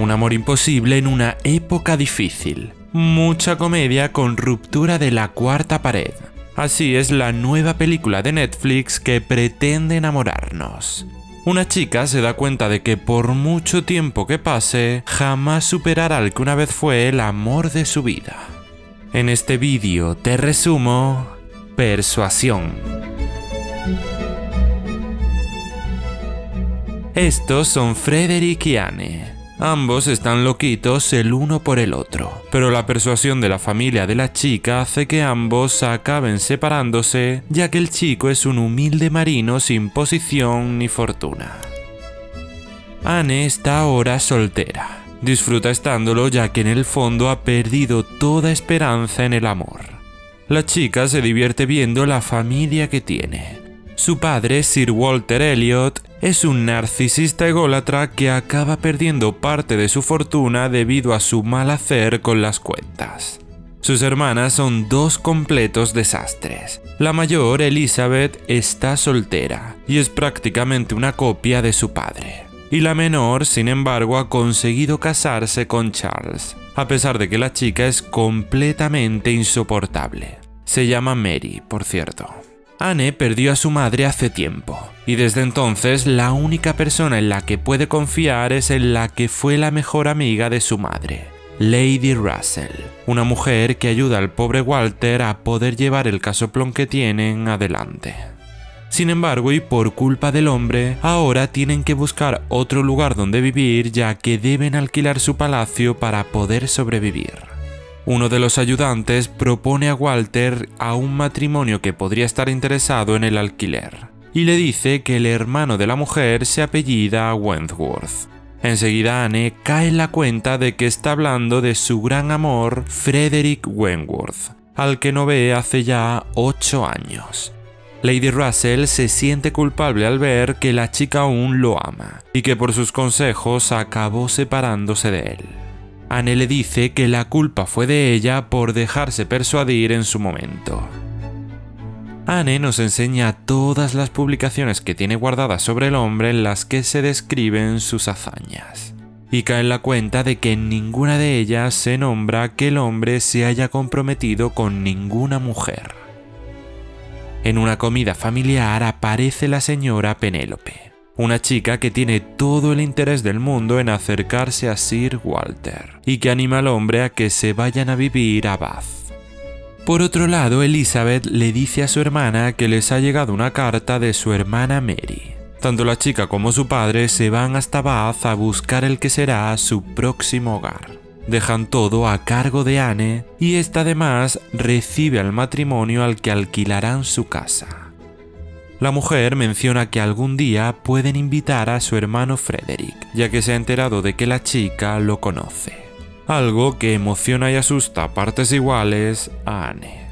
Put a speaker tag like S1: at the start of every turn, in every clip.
S1: Un amor imposible en una época difícil. Mucha comedia con ruptura de la cuarta pared. Así es la nueva película de Netflix que pretende enamorarnos. Una chica se da cuenta de que por mucho tiempo que pase, jamás superará al que una vez fue el amor de su vida. En este vídeo te resumo Persuasión. Estos son Frederick y Anne. Ambos están loquitos el uno por el otro, pero la persuasión de la familia de la chica hace que ambos acaben separándose, ya que el chico es un humilde marino sin posición ni fortuna. Anne está ahora soltera. Disfruta estándolo ya que en el fondo ha perdido toda esperanza en el amor. La chica se divierte viendo la familia que tiene. Su padre, Sir Walter Elliot, es un narcisista ególatra que acaba perdiendo parte de su fortuna debido a su mal hacer con las cuentas. Sus hermanas son dos completos desastres. La mayor, Elizabeth, está soltera y es prácticamente una copia de su padre. Y la menor, sin embargo, ha conseguido casarse con Charles, a pesar de que la chica es completamente insoportable. Se llama Mary, por cierto. Anne perdió a su madre hace tiempo, y desde entonces la única persona en la que puede confiar es en la que fue la mejor amiga de su madre, Lady Russell, una mujer que ayuda al pobre Walter a poder llevar el casoplón que tienen adelante. Sin embargo, y por culpa del hombre, ahora tienen que buscar otro lugar donde vivir ya que deben alquilar su palacio para poder sobrevivir. Uno de los ayudantes propone a Walter a un matrimonio que podría estar interesado en el alquiler, y le dice que el hermano de la mujer se apellida Wentworth. Enseguida Anne cae en la cuenta de que está hablando de su gran amor Frederick Wentworth, al que no ve hace ya ocho años. Lady Russell se siente culpable al ver que la chica aún lo ama y que por sus consejos acabó separándose de él. Anne le dice que la culpa fue de ella por dejarse persuadir en su momento. Anne nos enseña todas las publicaciones que tiene guardadas sobre el hombre en las que se describen sus hazañas. Y cae en la cuenta de que en ninguna de ellas se nombra que el hombre se haya comprometido con ninguna mujer. En una comida familiar aparece la señora Penélope, una chica que tiene todo el interés del mundo en acercarse a Sir Walter y que anima al hombre a que se vayan a vivir a Bath. Por otro lado, Elizabeth le dice a su hermana que les ha llegado una carta de su hermana Mary. Tanto la chica como su padre se van hasta Bath a buscar el que será su próximo hogar. Dejan todo a cargo de Anne y esta además recibe al matrimonio al que alquilarán su casa. La mujer menciona que algún día pueden invitar a su hermano Frederick, ya que se ha enterado de que la chica lo conoce. Algo que emociona y asusta a partes iguales a Anne.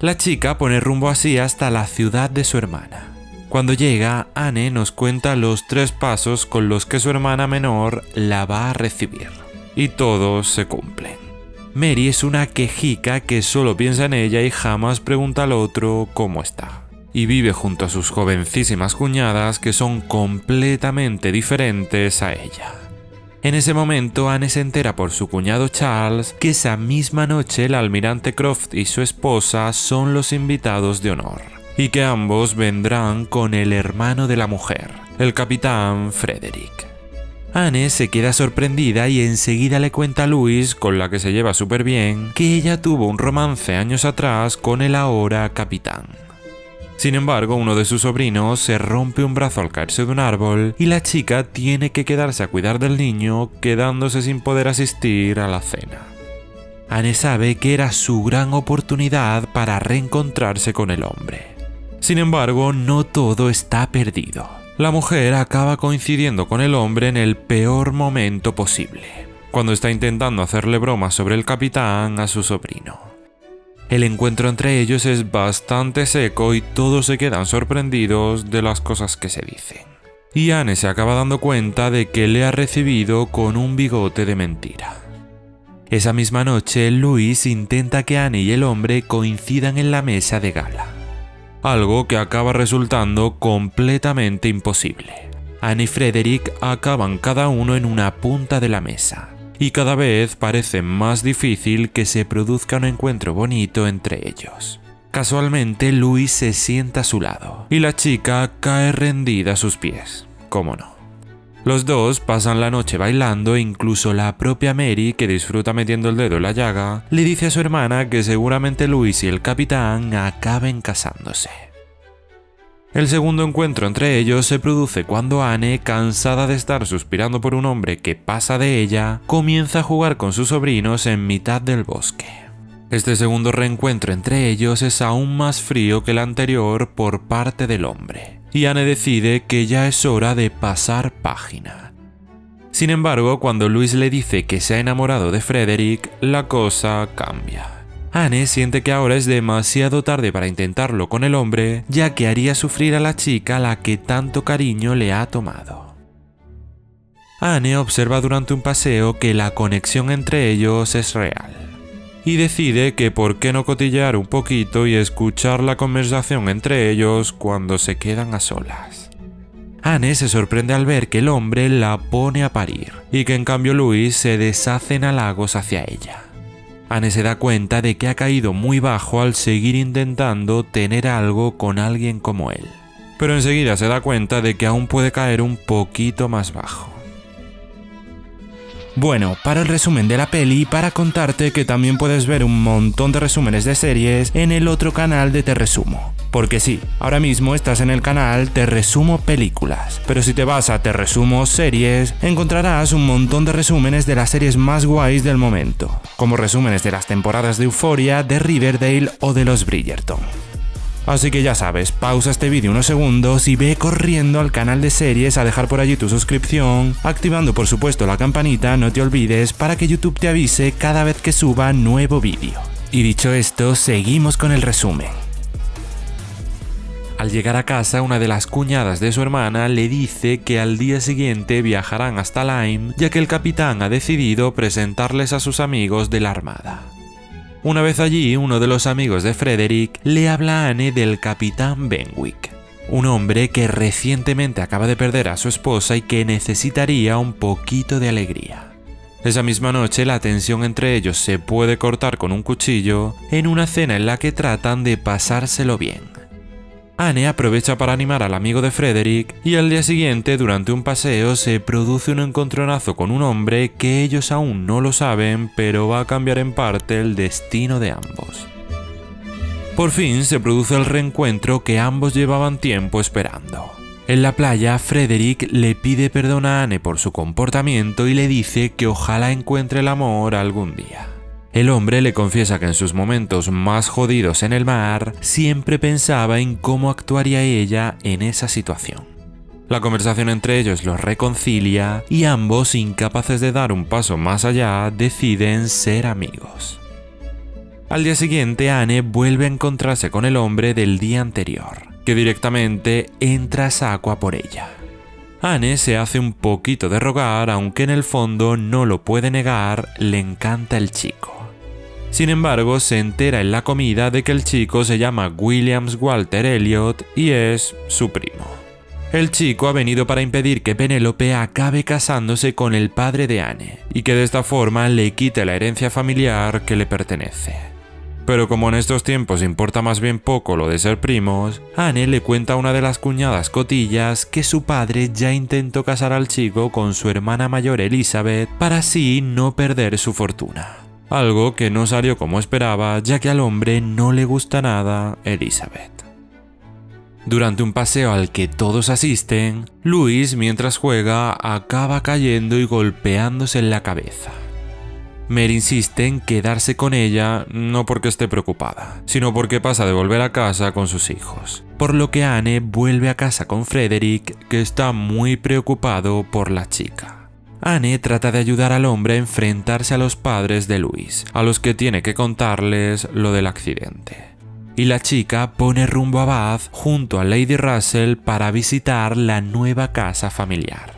S1: La chica pone rumbo así hasta la ciudad de su hermana. Cuando llega, Anne nos cuenta los tres pasos con los que su hermana menor la va a recibir y todos se cumplen. Mary es una quejica que solo piensa en ella y jamás pregunta al otro cómo está. Y vive junto a sus jovencísimas cuñadas que son completamente diferentes a ella. En ese momento Anne se entera por su cuñado Charles que esa misma noche el almirante Croft y su esposa son los invitados de honor, y que ambos vendrán con el hermano de la mujer, el capitán Frederick. Anne se queda sorprendida y enseguida le cuenta a Louis, con la que se lleva súper bien, que ella tuvo un romance años atrás con el ahora capitán. Sin embargo, uno de sus sobrinos se rompe un brazo al caerse de un árbol y la chica tiene que quedarse a cuidar del niño, quedándose sin poder asistir a la cena. Anne sabe que era su gran oportunidad para reencontrarse con el hombre. Sin embargo, no todo está perdido la mujer acaba coincidiendo con el hombre en el peor momento posible, cuando está intentando hacerle bromas sobre el capitán a su sobrino. El encuentro entre ellos es bastante seco y todos se quedan sorprendidos de las cosas que se dicen. Y Anne se acaba dando cuenta de que le ha recibido con un bigote de mentira. Esa misma noche, Luis intenta que Anne y el hombre coincidan en la mesa de gala algo que acaba resultando completamente imposible. Anne y Frederick acaban cada uno en una punta de la mesa, y cada vez parece más difícil que se produzca un encuentro bonito entre ellos. Casualmente, Louis se sienta a su lado, y la chica cae rendida a sus pies. ¿Cómo no? Los dos pasan la noche bailando e incluso la propia Mary, que disfruta metiendo el dedo en la llaga, le dice a su hermana que seguramente Luis y el capitán acaben casándose. El segundo encuentro entre ellos se produce cuando Anne, cansada de estar suspirando por un hombre que pasa de ella, comienza a jugar con sus sobrinos en mitad del bosque. Este segundo reencuentro entre ellos es aún más frío que el anterior por parte del hombre, y Anne decide que ya es hora de pasar página. Sin embargo, cuando Luis le dice que se ha enamorado de Frederick, la cosa cambia. Anne siente que ahora es demasiado tarde para intentarlo con el hombre, ya que haría sufrir a la chica a la que tanto cariño le ha tomado. Anne observa durante un paseo que la conexión entre ellos es real y decide que por qué no cotillear un poquito y escuchar la conversación entre ellos cuando se quedan a solas. Anne se sorprende al ver que el hombre la pone a parir y que en cambio Luis se deshace en halagos hacia ella. Anne se da cuenta de que ha caído muy bajo al seguir intentando tener algo con alguien como él. Pero enseguida se da cuenta de que aún puede caer un poquito más bajo. Bueno, para el resumen de la peli, para contarte que también puedes ver un montón de resúmenes de series en el otro canal de Te Resumo. Porque sí, ahora mismo estás en el canal Te Resumo Películas, pero si te vas a Te Resumo Series, encontrarás un montón de resúmenes de las series más guays del momento, como resúmenes de las temporadas de Euphoria, de Riverdale o de los Bridgerton. Así que ya sabes, pausa este vídeo unos segundos y ve corriendo al canal de series a dejar por allí tu suscripción, activando por supuesto la campanita, no te olvides, para que YouTube te avise cada vez que suba nuevo vídeo. Y dicho esto, seguimos con el resumen. Al llegar a casa, una de las cuñadas de su hermana le dice que al día siguiente viajarán hasta Lyme, ya que el capitán ha decidido presentarles a sus amigos de la Armada. Una vez allí, uno de los amigos de Frederick le habla a Anne del capitán Benwick, un hombre que recientemente acaba de perder a su esposa y que necesitaría un poquito de alegría. Esa misma noche la tensión entre ellos se puede cortar con un cuchillo en una cena en la que tratan de pasárselo bien. Anne aprovecha para animar al amigo de Frederick y al día siguiente, durante un paseo, se produce un encontronazo con un hombre que ellos aún no lo saben, pero va a cambiar en parte el destino de ambos. Por fin se produce el reencuentro que ambos llevaban tiempo esperando. En la playa, Frederick le pide perdón a Anne por su comportamiento y le dice que ojalá encuentre el amor algún día. El hombre le confiesa que en sus momentos más jodidos en el mar siempre pensaba en cómo actuaría ella en esa situación. La conversación entre ellos los reconcilia y ambos, incapaces de dar un paso más allá, deciden ser amigos. Al día siguiente, Anne vuelve a encontrarse con el hombre del día anterior, que directamente entra a Sacua por ella. Anne se hace un poquito de rogar, aunque en el fondo no lo puede negar, le encanta el chico. Sin embargo, se entera en la comida de que el chico se llama Williams Walter Elliot y es su primo. El chico ha venido para impedir que Penélope acabe casándose con el padre de Anne y que de esta forma le quite la herencia familiar que le pertenece. Pero como en estos tiempos importa más bien poco lo de ser primos, Anne le cuenta a una de las cuñadas cotillas que su padre ya intentó casar al chico con su hermana mayor Elizabeth para así no perder su fortuna algo que no salió como esperaba ya que al hombre no le gusta nada Elizabeth. Durante un paseo al que todos asisten, Luis mientras juega acaba cayendo y golpeándose en la cabeza. Mary insiste en quedarse con ella no porque esté preocupada, sino porque pasa de volver a casa con sus hijos, por lo que Anne vuelve a casa con Frederick que está muy preocupado por la chica. Anne trata de ayudar al hombre a enfrentarse a los padres de Luis, a los que tiene que contarles lo del accidente. Y la chica pone rumbo a Bath junto a Lady Russell para visitar la nueva casa familiar.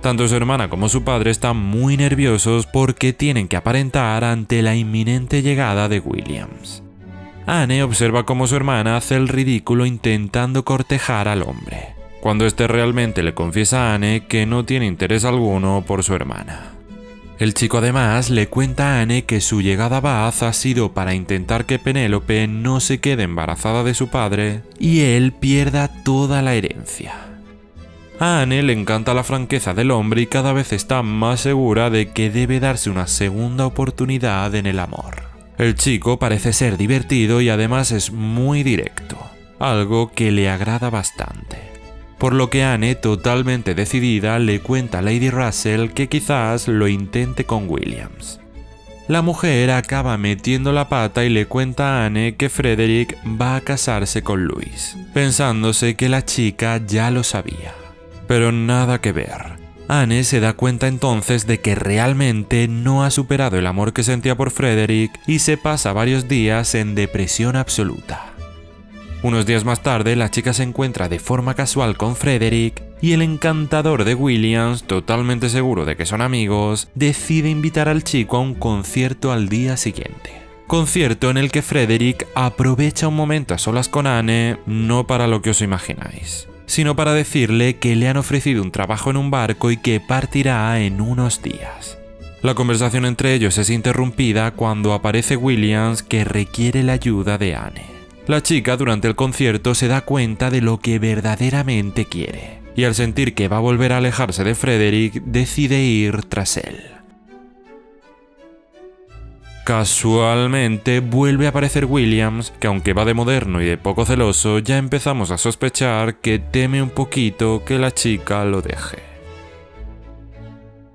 S1: Tanto su hermana como su padre están muy nerviosos porque tienen que aparentar ante la inminente llegada de Williams. Anne observa cómo su hermana hace el ridículo intentando cortejar al hombre cuando éste realmente le confiesa a Anne que no tiene interés alguno por su hermana. El chico además le cuenta a Anne que su llegada a Bath ha sido para intentar que Penélope no se quede embarazada de su padre y él pierda toda la herencia. A Anne le encanta la franqueza del hombre y cada vez está más segura de que debe darse una segunda oportunidad en el amor. El chico parece ser divertido y además es muy directo, algo que le agrada bastante por lo que Anne, totalmente decidida, le cuenta a Lady Russell que quizás lo intente con Williams. La mujer acaba metiendo la pata y le cuenta a Anne que Frederick va a casarse con Louis, pensándose que la chica ya lo sabía. Pero nada que ver. Anne se da cuenta entonces de que realmente no ha superado el amor que sentía por Frederick y se pasa varios días en depresión absoluta. Unos días más tarde, la chica se encuentra de forma casual con Frederick y el encantador de Williams, totalmente seguro de que son amigos, decide invitar al chico a un concierto al día siguiente. Concierto en el que Frederick aprovecha un momento a solas con Anne, no para lo que os imagináis, sino para decirle que le han ofrecido un trabajo en un barco y que partirá en unos días. La conversación entre ellos es interrumpida cuando aparece Williams que requiere la ayuda de Anne. La chica durante el concierto se da cuenta de lo que verdaderamente quiere, y al sentir que va a volver a alejarse de Frederick, decide ir tras él. Casualmente vuelve a aparecer Williams, que aunque va de moderno y de poco celoso, ya empezamos a sospechar que teme un poquito que la chica lo deje.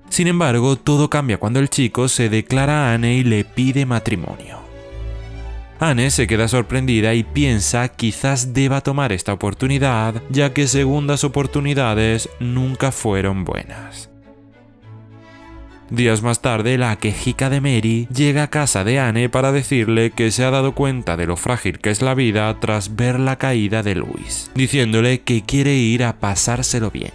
S1: Sin embargo, todo cambia cuando el chico se declara a Anne y le pide matrimonio. Anne se queda sorprendida y piensa quizás deba tomar esta oportunidad, ya que segundas oportunidades nunca fueron buenas. Días más tarde, la quejica de Mary llega a casa de Anne para decirle que se ha dado cuenta de lo frágil que es la vida tras ver la caída de Louis, diciéndole que quiere ir a pasárselo bien.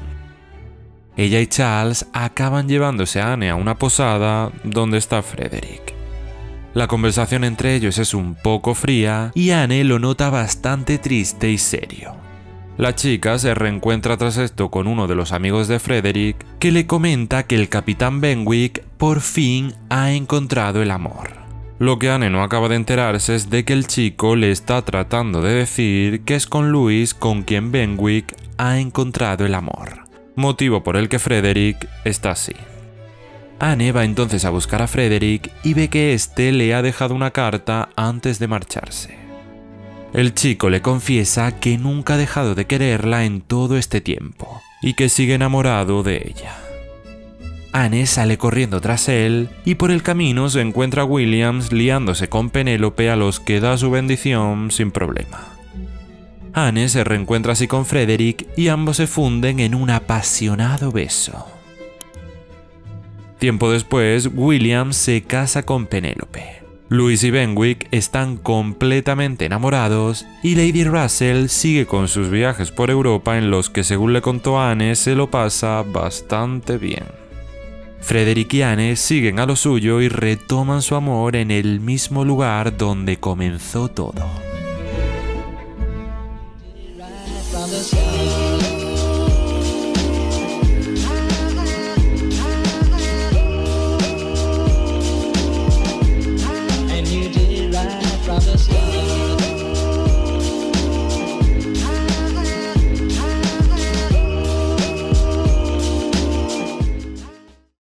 S1: Ella y Charles acaban llevándose a Anne a una posada donde está Frederick. La conversación entre ellos es un poco fría y Anne lo nota bastante triste y serio. La chica se reencuentra tras esto con uno de los amigos de Frederick que le comenta que el capitán Benwick por fin ha encontrado el amor. Lo que Anne no acaba de enterarse es de que el chico le está tratando de decir que es con Louis con quien Benwick ha encontrado el amor, motivo por el que Frederick está así. Anne va entonces a buscar a Frederick y ve que éste le ha dejado una carta antes de marcharse. El chico le confiesa que nunca ha dejado de quererla en todo este tiempo y que sigue enamorado de ella. Anne sale corriendo tras él y por el camino se encuentra a Williams liándose con Penélope a los que da su bendición sin problema. Anne se reencuentra así con Frederick y ambos se funden en un apasionado beso. Tiempo después, William se casa con Penélope. Louis y Benwick están completamente enamorados y Lady Russell sigue con sus viajes por Europa en los que según le contó Anne se lo pasa bastante bien. Frederick y Anne siguen a lo suyo y retoman su amor en el mismo lugar donde comenzó todo.